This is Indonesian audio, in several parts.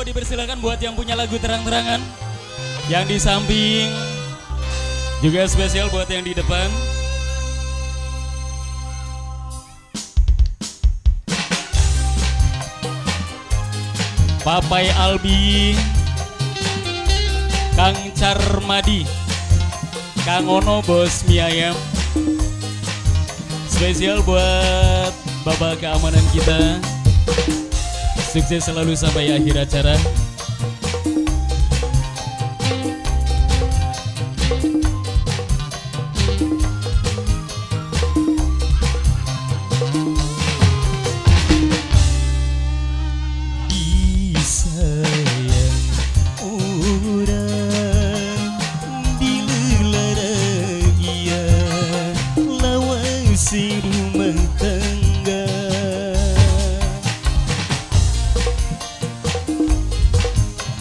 Monggo dipersilakan buat yang punya lagu terang-terangan. Yang di samping juga spesial buat yang di depan. Papai Albi Kang Carmadi Kang Ono Bos Mie Ayam Spesial buat Bapak keamanan kita Sukses selalu sampai akhir acara. Disayang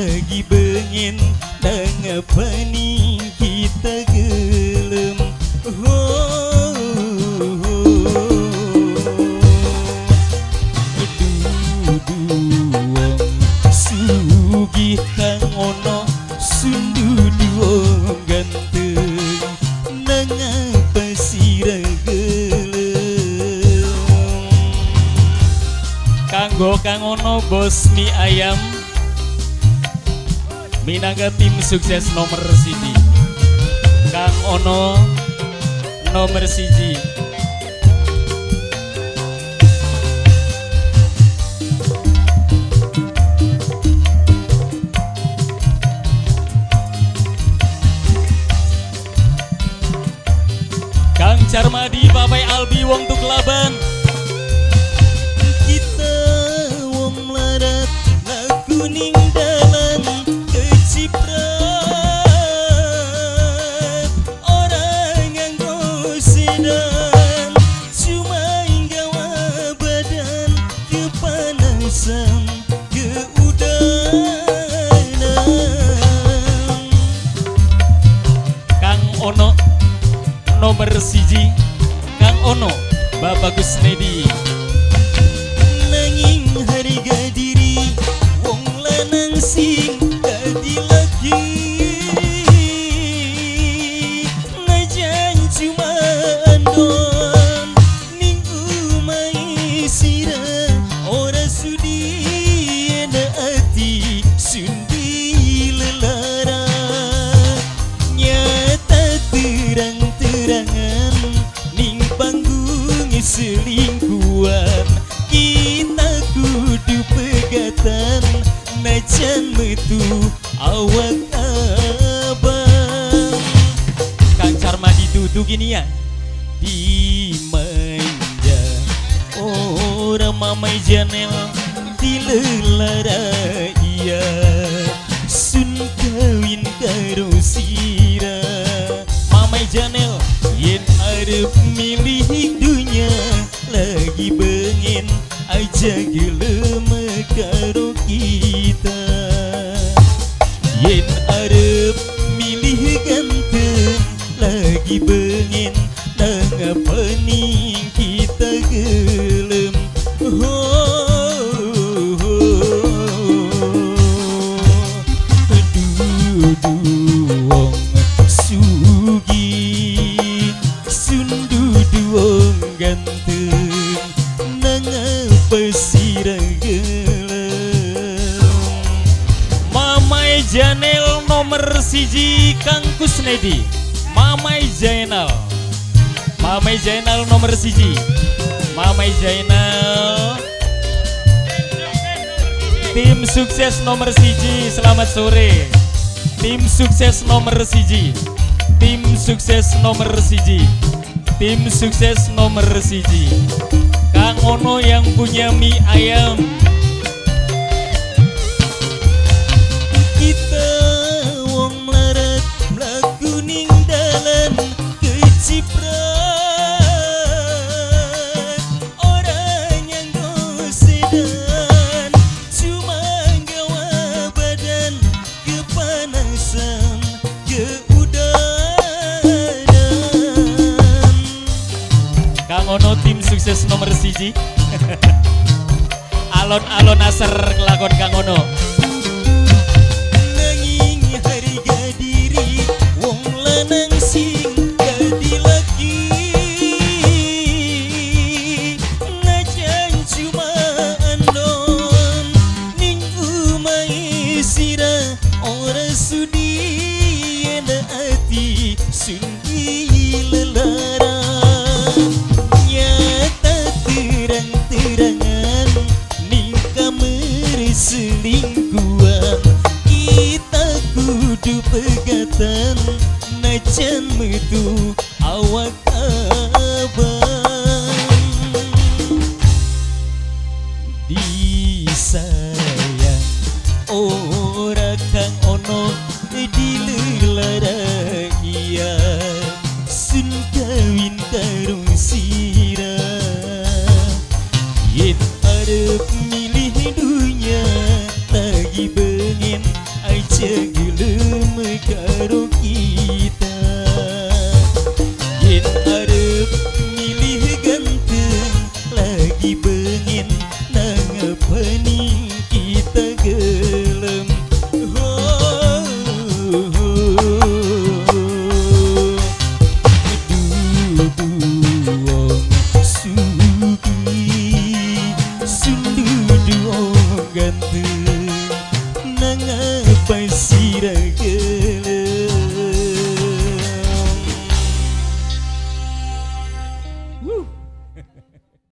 Lagi bengen Nangapani kita gelem. Oh, Duduwong Sugih kang ono Sunduduwong ganteng. Nangapa sira gelem. Kanggo Kang Ono Bos Ayam Minangka tim sukses nomor siji. Kang Ono nomor siji. Kang Carmadi Papai Albi Wong Tuklaban Bapak Kusnedi selingkuhan. Kita kudu pegatan najan metu awak abang. Kang Carmadi duduk gini ya? Dimanja orang mamai janel dilelara iya sun kawin karo sira mamai janel yen arep milih dunia lagi bengen aja gelem karo kita. Yen arep milih ganteng lagi bengen nangapani kita siji Kang Kusnedi Mamai Jainal Mamai Jainal nomor siji. Mamai Jainal Tim sukses nomor siji Selamat sore. Tim sukses nomor siji. Tim sukses nomor siji. Tim sukses nomor siji. Kang Ono yang punya mie ayam. khusus nomor siji. Alon-alon asar kelakon kang ono. kita kudu pegatan najan metu